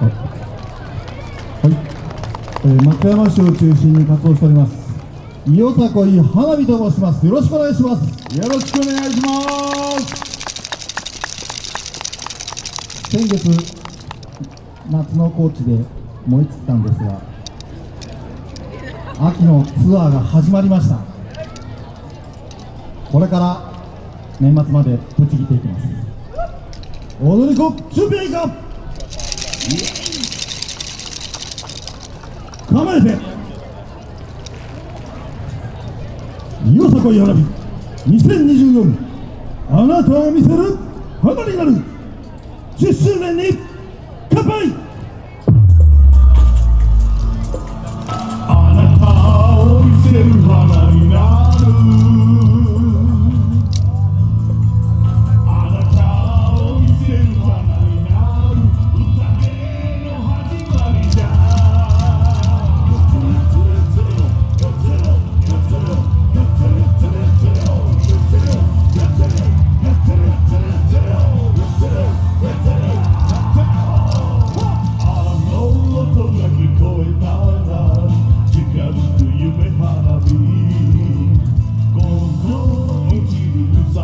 はい、えー松山市を中心に活動しております。伊予さこい花火と申します。よろしくお願いします。よろしくお願いします。先月夏の高知で燃え尽きたんですが秋のツアーが始まりました。これから年末までぶち切っていきます。踊り子準備いいか構えて。よさこい花火。2024あなたを見せる花になる。10周年に乾杯。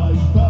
I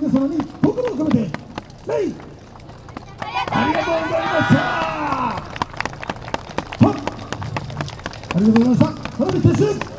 皆様に心を込めて礼ありがとうございました。ありがとうございました。